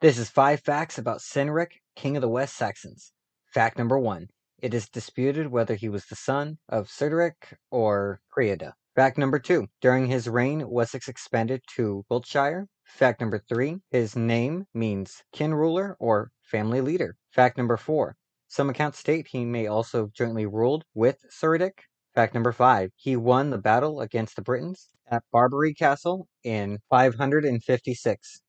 This is five facts about Cynric, king of the West Saxons. Fact number one. It is disputed whether he was the son of Cerderic or Creoda. Fact number two. During his reign, Wessex expanded to Wiltshire. Fact number three. His name means kin ruler or family leader. Fact number four. Some accounts state he may also have jointly ruled with Cerdic. Fact number five. He won the battle against the Britons at Barbury Castle in 556.